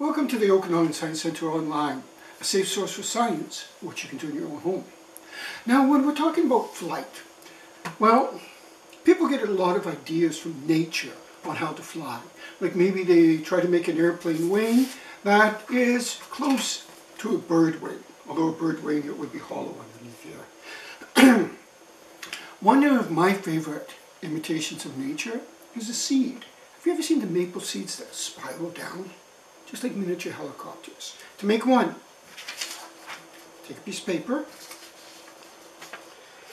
Welcome to the Okanagan Science Center Online, a safe source for science, which you can do in your own home. Now, when we're talking about flight, well, people get a lot of ideas from nature on how to fly. Like maybe they try to make an airplane wing that is close to a bird wing, although a bird wing it would be hollow underneath here. One of my favorite imitations of nature is a seed. Have you ever seen the maple seeds that spiral down? Just like miniature helicopters. To make one, take a piece of paper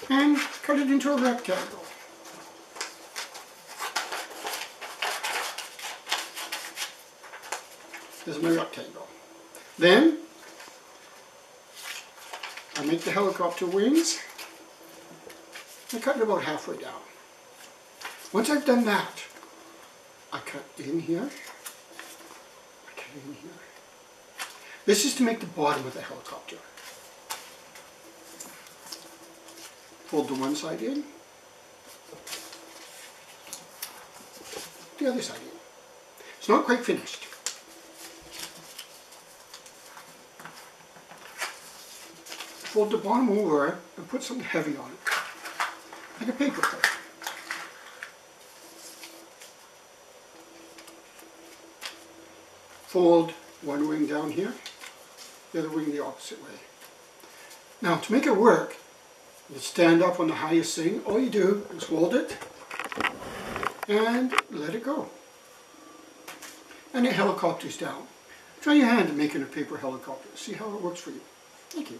and cut it into a rectangle. This is my rectangle. Then, I make the helicopter wings. I cut it about halfway down. Once I've done that, I cut in here, I cut in here. This is to make the bottom of the helicopter. Fold the one side in, the other side in. It's not quite finished. Fold the bottom over and put something heavy on it, like a paper plate. Fold one wing down here, the other wing the opposite way. Now to make it work, you stand up on the highest thing, all you do is hold it and let it go. And it helicopters down. Try your hand at making a paper helicopter. See how it works for you. Thank you.